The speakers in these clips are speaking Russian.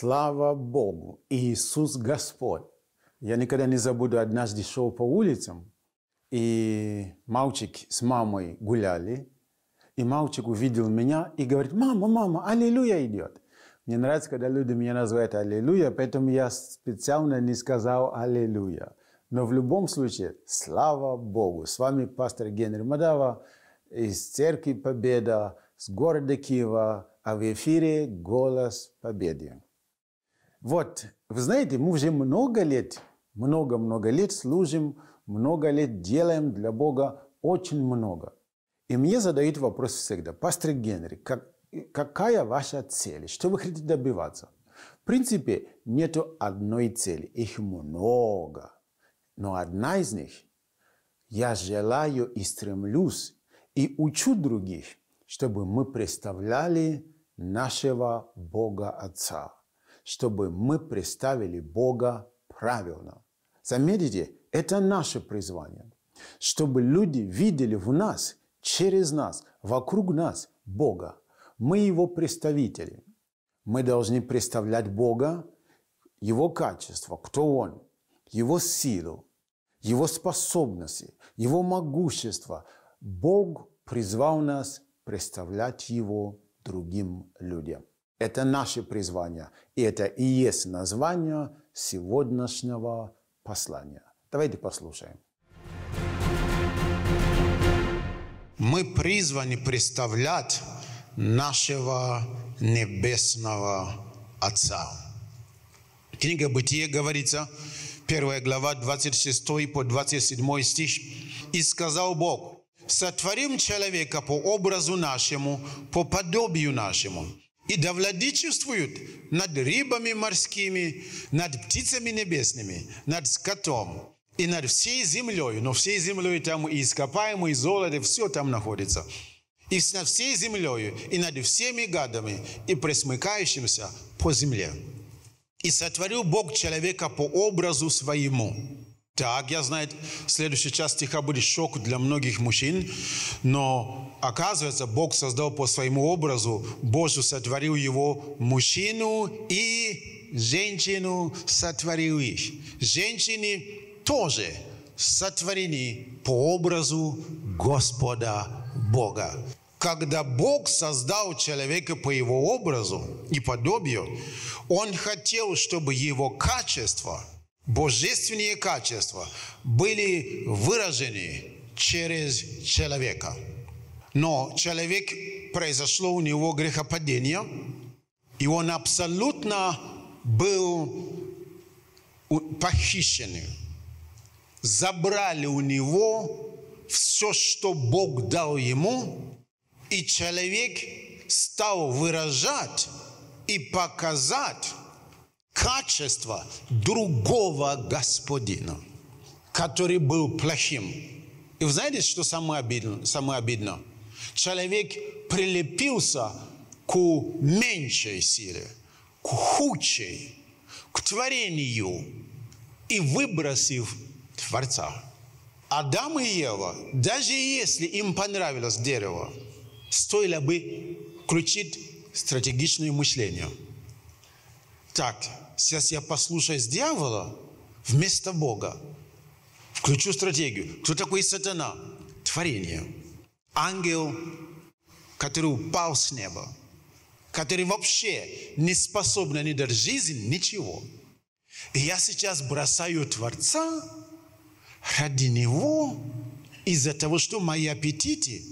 Слава Богу! Иисус Господь! Я никогда не забуду, однажды шел по улицам, и мальчик с мамой гуляли, и мальчик увидел меня и говорит, мама, мама, аллилуйя идет. Мне нравится, когда люди меня называют аллилуйя, поэтому я специально не сказал аллилуйя. Но в любом случае, слава Богу. С вами пастор Генри Мадава из Церкви Победа, с города Киева, а в эфире «Голос Победы». Вот, вы знаете, мы уже много лет, много-много лет служим, много лет делаем для Бога очень много. И мне задают вопрос всегда, пастор Генри, как, какая ваша цель? Что вы хотите добиваться? В принципе, нет одной цели, их много. Но одна из них, я желаю и стремлюсь и учу других, чтобы мы представляли нашего Бога Отца – чтобы мы представили Бога правильно. Заметьте, это наше призвание. Чтобы люди видели в нас, через нас, вокруг нас Бога. Мы Его представители. Мы должны представлять Бога, Его качество, кто Он, Его силу, Его способности, Его могущество. Бог призвал нас представлять Его другим людям. Это наше призвание. И это и есть название сегодняшнего послания. Давайте послушаем. Мы призваны представлять нашего Небесного Отца. Книга Бытия говорится, 1 глава, 26 по 27 стих. «И сказал Бог, сотворим человека по образу нашему, по подобию нашему, и да владычествуют над рыбами морскими, над птицами небесными, над скотом и над всей землей. Но всей землей там и ископаемые, и золото, все там находится. И над всей землей, и над всеми гадами, и пресмыкающимся по земле. И сотворил Бог человека по образу своему. Так, я знаю, следующая часть стиха будет шок для многих мужчин, но оказывается, Бог создал по своему образу, Божью сотворил его мужчину и женщину сотворил их. Женщины тоже сотворены по образу Господа Бога. Когда Бог создал человека по его образу и подобию, Он хотел, чтобы его качество – божественные качества были выражены через человека. Но человек, произошло у него грехопадение, и он абсолютно был похищен. Забрали у него все, что Бог дал ему, и человек стал выражать и показать качество другого господина, который был плохим. И вы знаете, что самое обидно? Самое обидно? Человек прилепился к меньшей силе, к худшей, к творению и выбросив Творца. Адам и Ева, даже если им понравилось дерево, стоило бы включить стратегичное мышление. Так, сейчас я послушаюсь дьявола вместо Бога. Включу стратегию. Кто такой сатана? Творение. Ангел, который упал с неба, который вообще не способен не дать жизнь, ничего. И я сейчас бросаю Творца ради Него, из-за того, что мои аппетиты,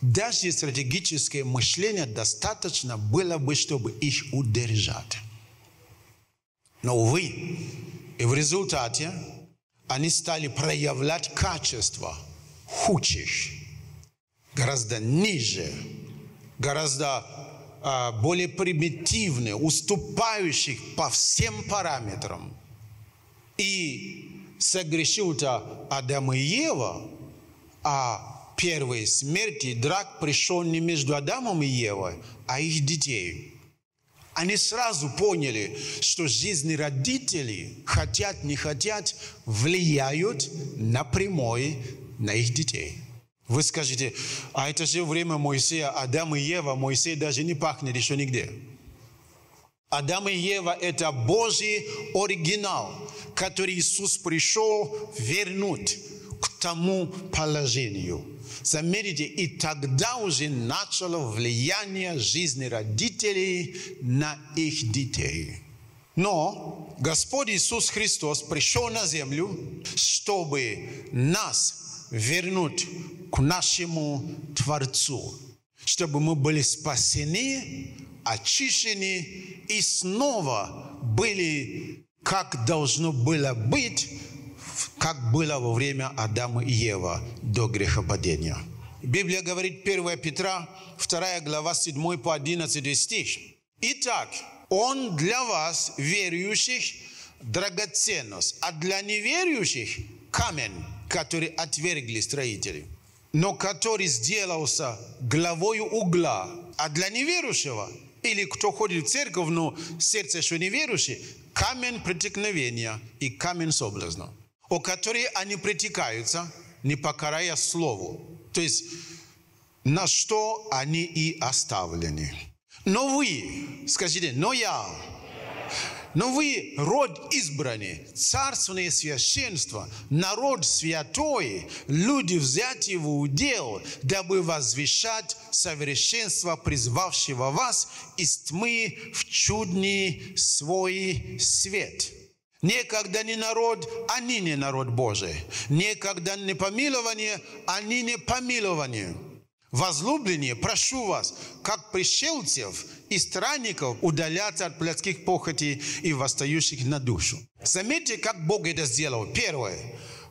даже стратегическое мышление достаточно было бы, чтобы их удержать. Но, увы, и в результате они стали проявлять качество худших, гораздо ниже, гораздо а, более примитивные, уступающих по всем параметрам. И согрешил-то Адам и Ева, а первой смерти драк пришел не между Адамом и Евой, а их детей – они сразу поняли, что жизни родителей, хотят, не хотят, влияют напрямую на их детей. Вы скажете, а это же время Моисея, Адам и Ева, Моисей даже не пахнет еще нигде. Адам и Ева – это Божий оригинал, который Иисус пришел вернуть к тому положению. Заметьте, и тогда уже начало влияние жизни родителей на их детей. Но Господь Иисус Христос пришел на землю, чтобы нас вернуть к нашему Творцу, чтобы мы были спасены, очищены и снова были, как должно было быть, как было во время Адама и Ева до грехопадения. Библия говорит 1 Петра, 2 глава 7 по 11 стих. Итак, Он для вас, верующих, драгоценность, а для неверующих камень, который отвергли строители, но который сделался главой угла, а для неверующего или кто ходит в церковь, но сердце еще неверующий, камень преткновения и камень соблазна, о которые они притекаются, не покорая слову. То есть, на что они и оставлены. Но вы, скажите, но я, но вы род избранный, царственное священство, народ святой, люди взятые в удел, дабы возвещать совершенство призвавшего вас из тьмы в чудный свой свет. Некогда не народ, они не народ Божий. Некогда не помилование, они не помилование. Возлюбленные, прошу вас, как пришельцев и странников, удаляться от плотских похотей и восстающих на душу. Заметьте, как Бог это сделал. Первое.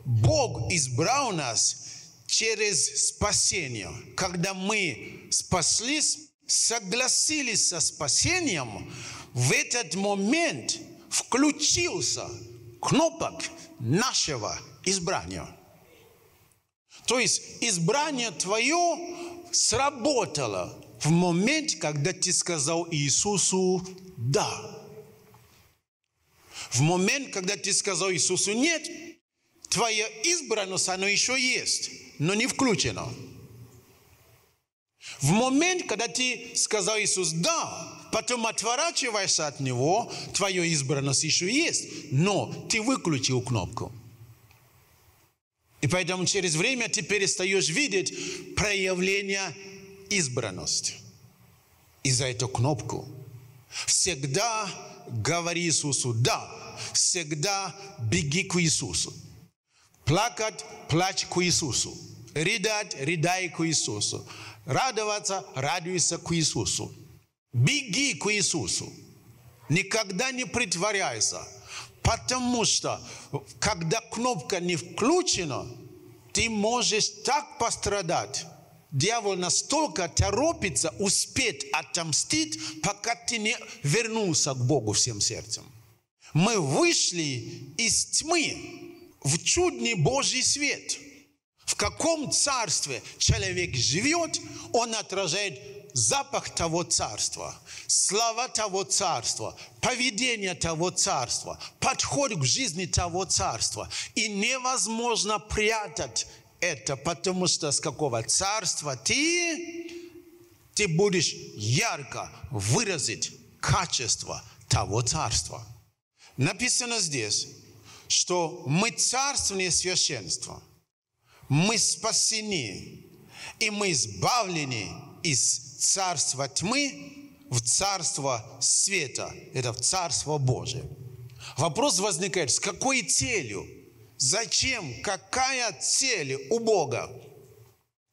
Бог избрал нас через спасение. Когда мы спаслись, согласились со спасением, в этот момент включился кнопок нашего избрания. То есть избрание твое сработало в момент, когда ты сказал Иисусу «да». В момент, когда ты сказал Иисусу «нет», твоя избранность, оно еще есть, но не включено. В момент, когда ты сказал Иисус «да», потом отворачиваешься от Него, твоя избранность еще есть, но ты выключил кнопку. И поэтому через время ты перестаешь видеть проявление избранности. И за эту кнопку всегда говори Иисусу «да», всегда беги к Иисусу. Плакать – плачь к Иисусу. Рыдать – рыдай к Иисусу. Радоваться – радуйся к Иисусу. Беги к Иисусу. Никогда не притворяйся. Потому что, когда кнопка не включена, ты можешь так пострадать. Дьявол настолько торопится успеть отомстить, пока ты не вернулся к Богу всем сердцем. Мы вышли из тьмы в чудный Божий свет. Каком царстве человек живет, он отражает запах того царства, слова того царства, поведение того царства, подход к жизни того царства. И невозможно прятать это, потому что с какого царства ты, ты будешь ярко выразить качество того царства. Написано здесь, что мы царственное священство, мы спасены, и мы избавлены из царства тьмы в царство света. Это в царство Божие. Вопрос возникает, с какой целью? Зачем? Какая цель у Бога?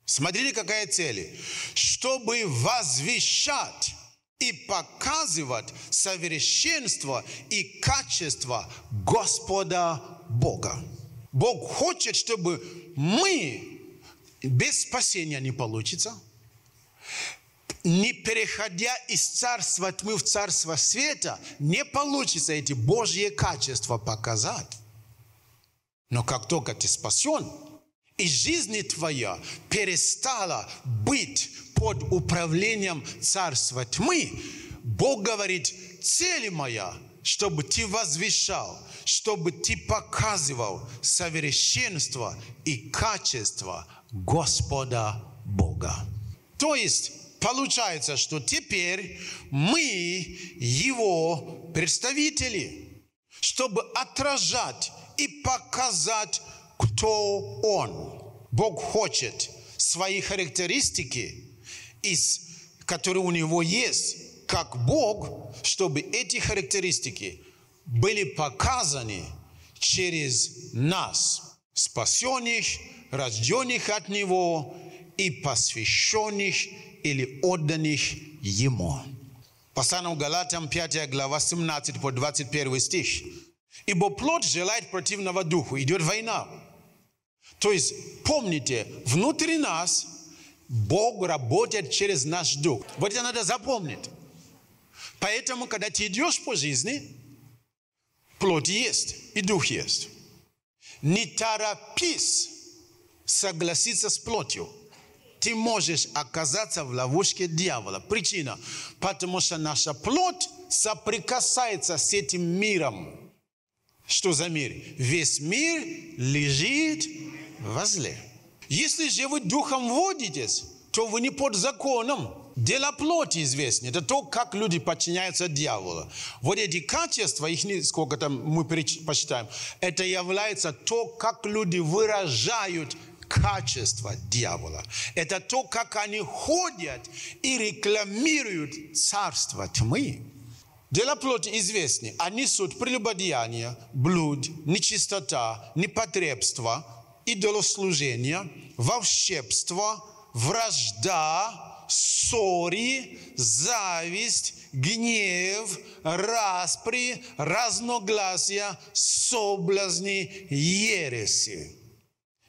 Смотрите, какая цель. Чтобы возвещать и показывать совершенство и качество Господа Бога. Бог хочет, чтобы мы без спасения не получится – не переходя из царства тьмы в царство света, не получится эти Божьи качества показать. Но как только ты спасен, и жизнь твоя перестала быть под управлением царства тьмы, Бог говорит, цель моя, чтобы ты возвещал, чтобы ты показывал совершенство и качество Господа Бога. То есть получается, что теперь мы его представители, чтобы отражать и показать, кто он. Бог хочет свои характеристики, из, которые у него есть, как Бог, чтобы эти характеристики были показаны через нас, спасенных, рожденных от Него и посвященных или отданных Ему. Послание Галатам 5 глава 17 по 21 стих. Ибо плоть желает противного духу, идет война. То есть, помните, внутри нас Бог работает через наш дух. Вот это надо запомнить. Поэтому, когда ты идешь по жизни, плоть есть и дух есть. Не торопись согласиться с плотью. Ты можешь оказаться в ловушке дьявола. Причина, потому что наша плоть соприкасается с этим миром. Что за мир? Весь мир лежит возле. Если же вы духом водитесь, то вы не под законом. Дело плоти известно. Это то, как люди подчиняются дьяволу. Вот эти качества, их сколько там мы посчитаем, это является то, как люди выражают качество дьявола. Это то, как они ходят и рекламируют царство тьмы. Дело плоти известны. Они несут прелюбодеяние, блуд, нечистота, непотребство, идолослужение, волшебство, вражда, ссори, зависть, гнев, распри, разногласия, соблазни, ереси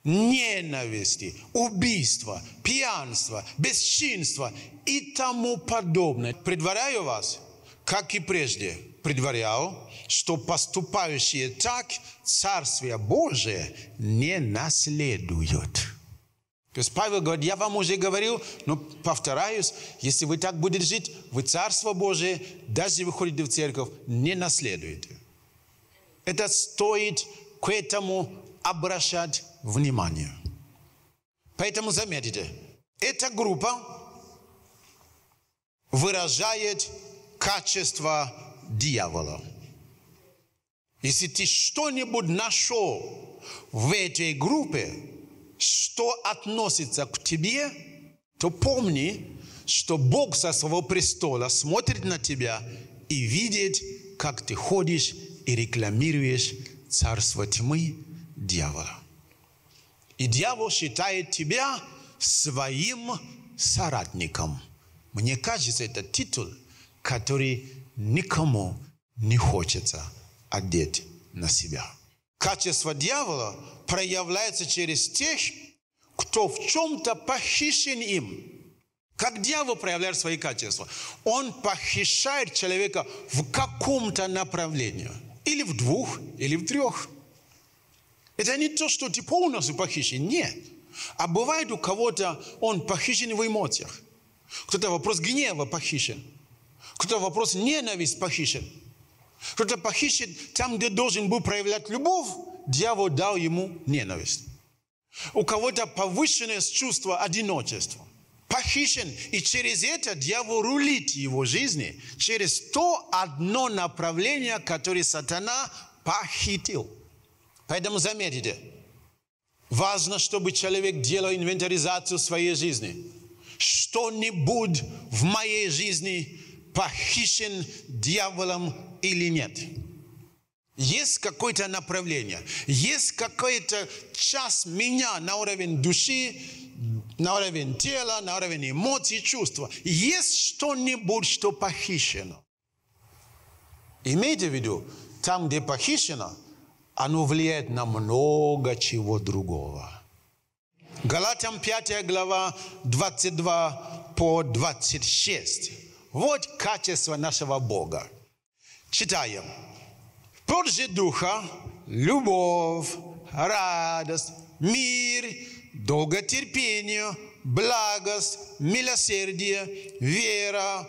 ненависти, убийства, пьянства, бесчинства и тому подобное. Предваряю вас, как и прежде предварял, что поступающие так Царствие Божие не наследуют. То есть Павел говорит, я вам уже говорил, но повторяюсь, если вы так будете жить, вы Царство Божие, даже вы в церковь, не наследуете. Это стоит к этому обращать внимание. Поэтому заметьте, эта группа выражает качество дьявола. Если ты что-нибудь нашел в этой группе, что относится к тебе, то помни, что Бог со своего престола смотрит на тебя и видит, как ты ходишь и рекламируешь царство тьмы дьявола. И дьявол считает тебя своим соратником. Мне кажется, это титул, который никому не хочется одеть на себя. Качество дьявола проявляется через тех, кто в чем-то похищен им. Как дьявол проявляет свои качества? Он похищает человека в каком-то направлении. Или в двух, или в трех. Это не то, что ты полностью похищен. Нет. А бывает у кого-то он похищен в эмоциях. Кто-то вопрос гнева похищен. Кто-то вопрос ненависть похищен. Кто-то похищен там, где должен был проявлять любовь, дьявол дал ему ненависть. У кого-то повышенное чувство одиночества. Похищен, и через это дьявол рулит его жизни, через то одно направление, которое сатана похитил. Поэтому заметьте, важно, чтобы человек делал инвентаризацию своей жизни. Что-нибудь в моей жизни похищен дьяволом или нет. Есть какое-то направление, есть какой-то час меня на уровень души, на уровень тела, на уровень эмоций, чувства. Есть что-нибудь, что похищено. Имейте в виду, там, где похищено – оно влияет на много чего другого. Галатам 5 глава 22 по 26. Вот качество нашего Бога. Читаем. Плод же Духа, любовь, радость, мир, долготерпение, благость, милосердие, вера,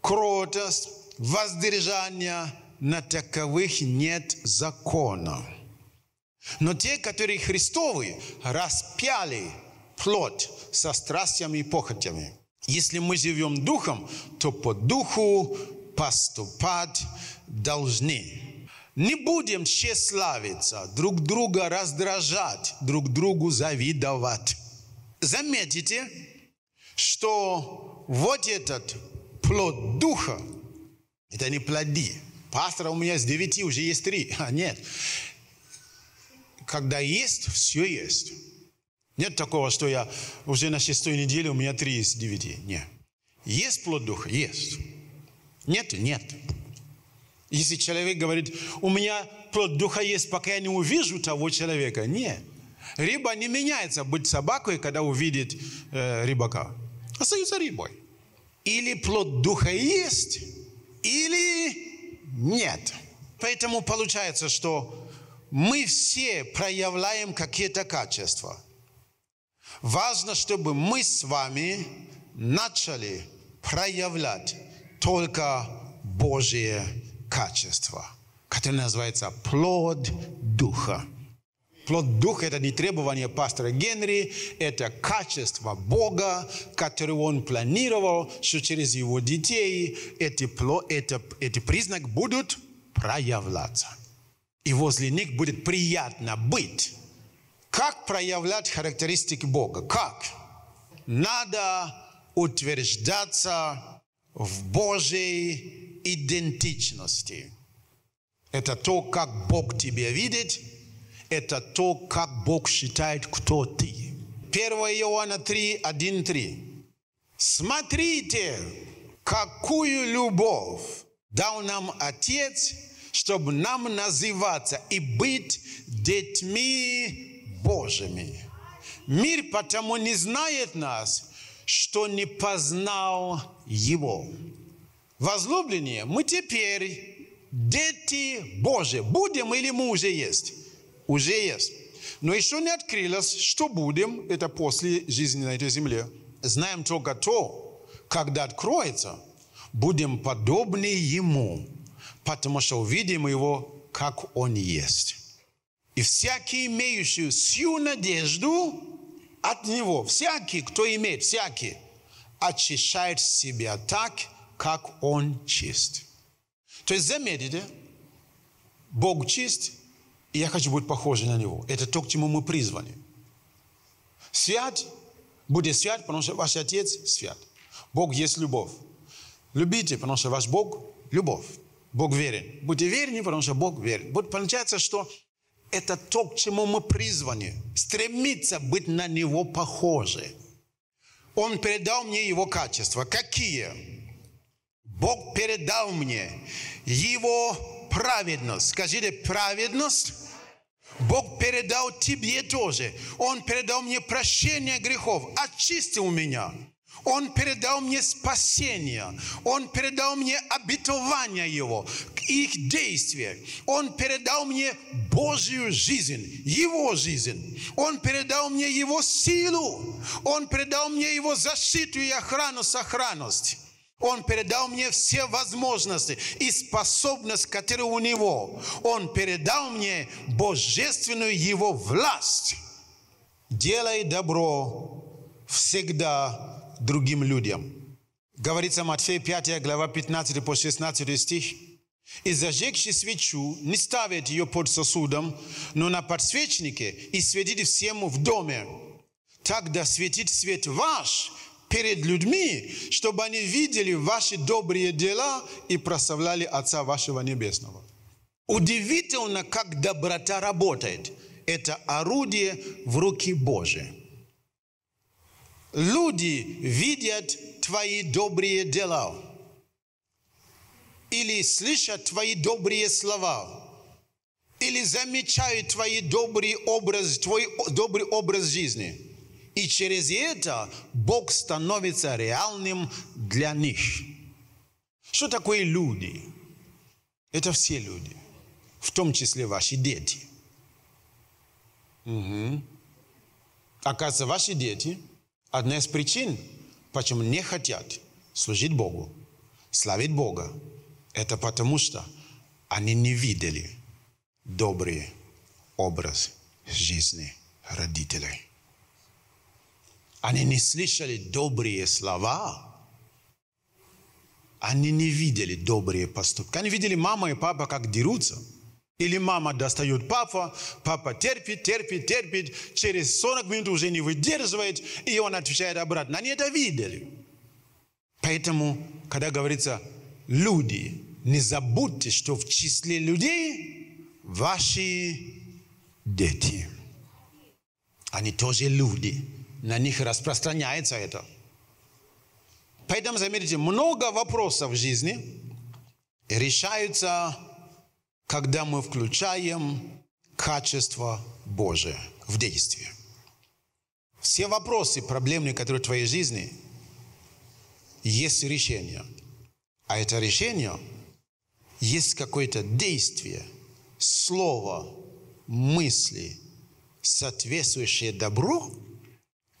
кротость, воздержание – на таковых нет закона. Но те, которые Христовы, распяли плоть со страстями и похотями. Если мы живем духом, то по духу поступать должны. Не будем тщеславиться, друг друга раздражать, друг другу завидовать. Заметите, что вот этот плод духа, это не плоды. Пастора у меня с девяти уже есть три. А нет. Когда есть, все есть. Нет такого, что я уже на шестой неделе у меня три из девяти. Нет. Есть плод духа? Есть. Нет? Нет. Если человек говорит, у меня плод духа есть, пока я не увижу того человека. Нет. Рыба не меняется быть собакой, когда увидит э, рыбака. Остается рыбой. Или плод духа есть, или нет. Поэтому получается, что мы все проявляем какие-то качества. Важно, чтобы мы с вами начали проявлять только Божие качество, которое называется плод Духа. Плод Духа – это не требование пастора Генри, это качество Бога, которое Он планировал, что через Его детей эти, плод, это, эти признаки будут проявляться. И возле них будет приятно быть. Как проявлять характеристики Бога? Как? Надо утверждаться в Божьей идентичности. Это то, как Бог тебя видит, это то, как Бог считает, кто ты. 1 Иоанна 3, 1, 3. Смотрите, какую любовь дал нам Отец, чтобы нам называться и быть детьми Божьими. Мир потому не знает нас, что не познал Его. Возлюбленные, мы теперь дети Божьи. Будем или мы уже есть? Уже есть. Но еще не открылось, что будем, это после жизни на этой земле. Знаем только то, когда откроется, будем подобны Ему, потому что увидим Его, как Он есть. И всякий, имеющий всю надежду от Него, всякий, кто имеет, всякий, очищает себя так, как Он чист. То есть, заметите, Бог чист, и я хочу быть похожим на Него. Это то, к чему мы призваны. Свят, будьте свят, потому что ваш Отец свят. Бог есть любовь. Любите, потому что ваш Бог – любовь. Бог верен. Будьте верны, потому что Бог верен. Вот получается, что это то, к чему мы призваны. Стремиться быть на Него похожи. Он передал мне Его качества. Какие? Бог передал мне Его праведность. Скажите, праведность? Бог передал тебе тоже. Он передал мне прощение грехов, очистил меня. Он передал мне спасение. Он передал мне обетование Его, их действия. Он передал мне Божью жизнь, Его жизнь. Он передал мне Его силу. Он передал мне Его защиту и охрану, сохранность. Он передал мне все возможности и способность, которые у Него. Он передал мне божественную Его власть. Делай добро всегда другим людям. Говорится Матфея 5 глава 15 по 16 стих. И зажегши свечу, не ставит ее под сосудом, но на подсвечнике и светит всем в доме. Тогда светит свет ваш перед людьми, чтобы они видели ваши добрые дела и прославляли Отца вашего Небесного. Удивительно, как доброта работает. Это орудие в руки Божьей. Люди видят твои добрые дела или слышат твои добрые слова, или замечают твой добрый образ, твой добрый образ жизни – и через это Бог становится реальным для них. Что такое люди? Это все люди, в том числе ваши дети. Угу. Оказывается, ваши дети – одна из причин, почему не хотят служить Богу, славить Бога. Это потому что они не видели добрый образ жизни родителей. Они не слышали добрые слова. Они не видели добрые поступки. Они видели мама и папа, как дерутся. Или мама достает папа, папа терпит, терпит, терпит, через 40 минут уже не выдерживает, и он отвечает обратно. Они это видели. Поэтому, когда говорится люди, не забудьте, что в числе людей ваши дети. Они тоже люди. На них распространяется это. Поэтому, заметьте, много вопросов в жизни решаются, когда мы включаем качество Божие в действие. Все вопросы проблемные, которые в твоей жизни, есть решение. А это решение есть какое-то действие, слово, мысли, соответствующее добру,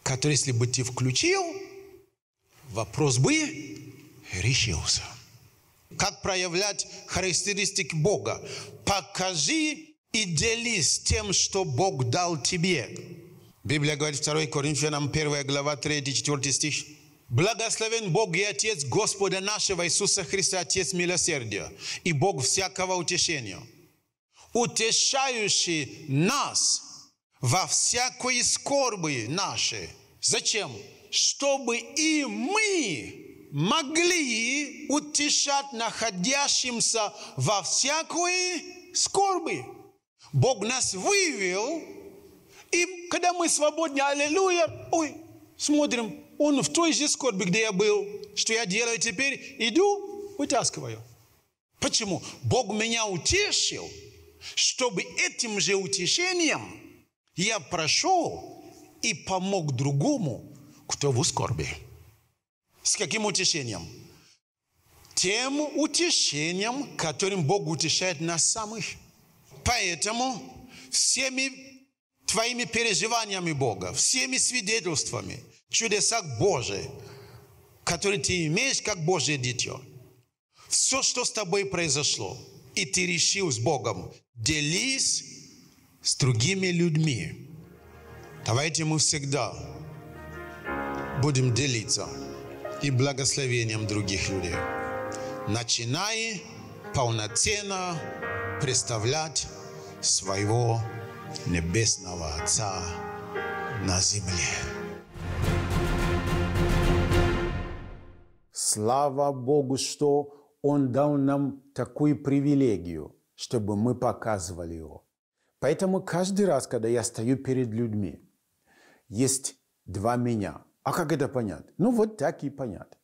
которое, если бы ты включил, вопрос бы решился. Как проявлять характеристики Бога? Покажи и делись тем, что Бог дал тебе. Библия говорит 2 Коринфянам 1 глава 3-4 стих. Благословен Бог и Отец Господа нашего Иисуса Христа, Отец милосердия и Бог всякого утешения, утешающий нас во всякой скорби нашей. Зачем? Чтобы и мы могли утешать находящимся во всякой скорби. Бог нас вывел, и когда мы свободны, аллилуйя, ой, смотрим, он в той же скорби, где я был. Что я делаю теперь? Иду, вытаскиваю. Почему? Бог меня утешил, чтобы этим же утешением я прошел и помог другому, кто в скорби. С каким утешением? Тем утешением, которым Бог утешает нас самых. Поэтому всеми твоими переживаниями Бога, всеми свидетельствами, чудесах Божьих, которые ты имеешь как Божье дитя. Все, что с тобой произошло, и ты решил с Богом, делись с другими людьми. Давайте мы всегда будем делиться и благословением других людей. Начинай полноценно представлять своего Небесного Отца на земле. Слава Богу, что Он дал нам такую привилегию, чтобы мы показывали Его. Поэтому каждый раз, когда я стою перед людьми, есть два меня. А как это понять? Ну, вот так и понять.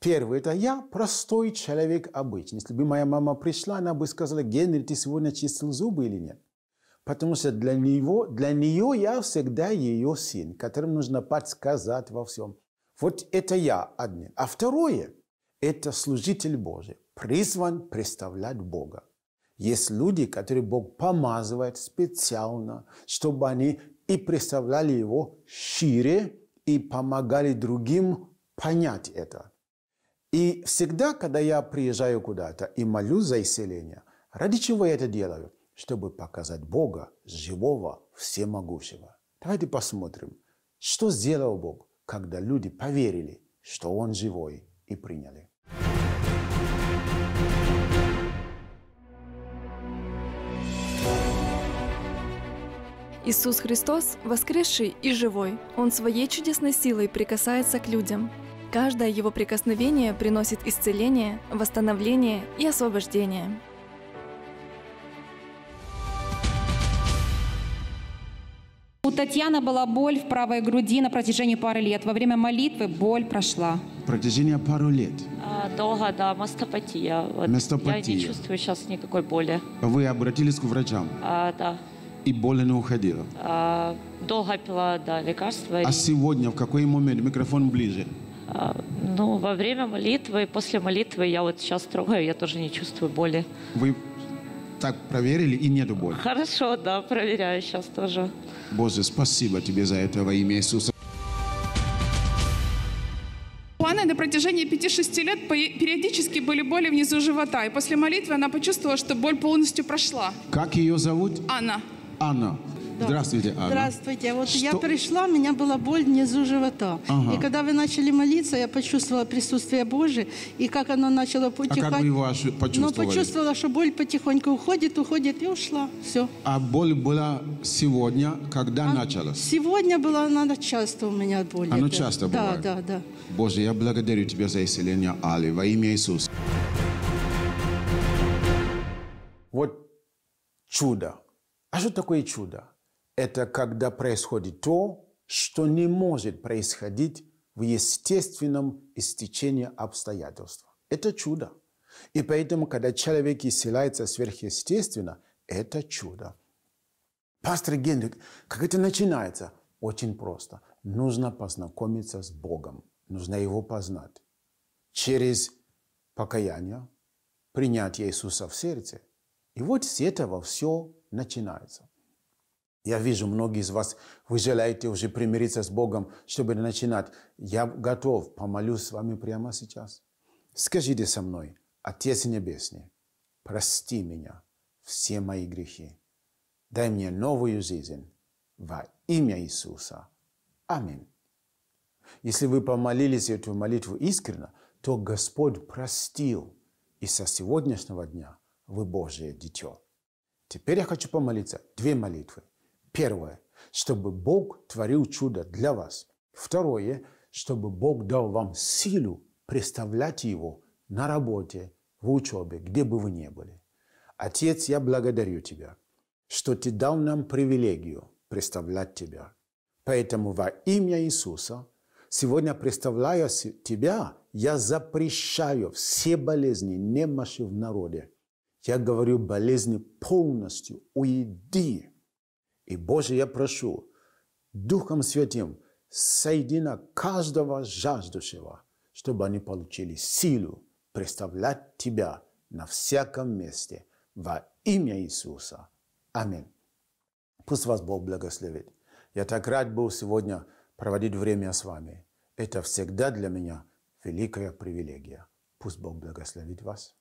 Первый – это я простой человек обычный. Если бы моя мама пришла, она бы сказала, Генри, ты сегодня чистил зубы или нет? Потому что для, него, для нее я всегда ее сын, которому нужно подсказать во всем. Вот это я одни. А второе – это служитель Божий, призван представлять Бога. Есть люди, которые Бог помазывает специально, чтобы они и представляли Его шире, и помогали другим понять это. И всегда, когда я приезжаю куда-то и молюсь за исцеление, ради чего я это делаю? Чтобы показать Бога, живого, всемогущего. Давайте посмотрим, что сделал Бог когда люди поверили, что Он живой, и приняли. Иисус Христос воскресший и живой. Он своей чудесной силой прикасается к людям. Каждое его прикосновение приносит исцеление, восстановление и освобождение. У Татьяны была боль в правой груди на протяжении пары лет. Во время молитвы боль прошла. Протяжение пару лет. А, Долго, да, мастопатия. Вот Я Мастопатия. не чувствую сейчас никакой боли. Вы обратились к врачам, А, да. И боль не уходила. А, долго пила, да, лекарства. А сегодня в какой момент? Микрофон ближе. А, ну, во время молитвы, после молитвы я вот сейчас трогаю, я тоже не чувствую боли. Вы так проверили, и нету боли. Хорошо, да, проверяю сейчас тоже. Боже, спасибо тебе за это во имя Иисуса. У Анны на протяжении 5-6 лет пе- периодически были боли внизу живота. И после молитвы она почувствовала, что боль полностью прошла. Как ее зовут? Анна, Анна. Да. Здравствуйте, Анна. Здравствуйте. Вот я Что- пришла, у меня была боль внизу живота. Ага. И когда вы начали молиться, я почувствовала присутствие Божие, и как оно начало А потихоньку... как вы его Ну, почувствовали? почувствовала, что боль потихоньку уходит, уходит, и ушла. Все. А боль была сегодня, когда А началась? Сегодня была, она часто у меня боль. Оно Это- часто да, бывает? Да, да, Боже, я благодарю Тебя за исцеление Али во имя Иисуса. Вот чудо. А что такое чудо? Это когда происходит то, что не может происходить в естественном истечении обстоятельств. Это чудо. И поэтому, когда человек исцеляется сверхъестественно, это чудо. Пастор Генрик, как это начинается? Очень просто. Нужно познакомиться с Богом. Нужно Его познать. Через покаяние, принятие Иисуса в сердце. И вот с этого все начинается. Я вижу, многие из вас, вы желаете уже примириться с Богом, чтобы начинать. Я готов, помолюсь с вами прямо сейчас. Скажите со мной, Отец Небесный, прости меня все мои грехи. Дай мне новую жизнь во имя Иисуса. Аминь. Если вы помолились эту молитву искренне, то Господь простил, и со сегодняшнего дня вы Божие дитё. Теперь я хочу помолиться две молитвы. Первое, чтобы Бог творил чудо для вас. Второе, чтобы Бог дал вам силу представлять Его на работе, в учебе, где бы вы ни были. Отец, я благодарю Тебя, что Ты дал нам привилегию представлять Тебя. Поэтому во имя Иисуса, сегодня представляя Тебя, я запрещаю все болезни, немощи в народе. Я говорю, болезни полностью уйди. И, Боже, я прошу, Духом Святым, сойди на каждого жаждущего, чтобы они получили силу представлять Тебя на всяком месте во имя Иисуса. Аминь. Пусть вас Бог благословит. Я так рад был сегодня проводить время с вами. Это всегда для меня великая привилегия. Пусть Бог благословит вас.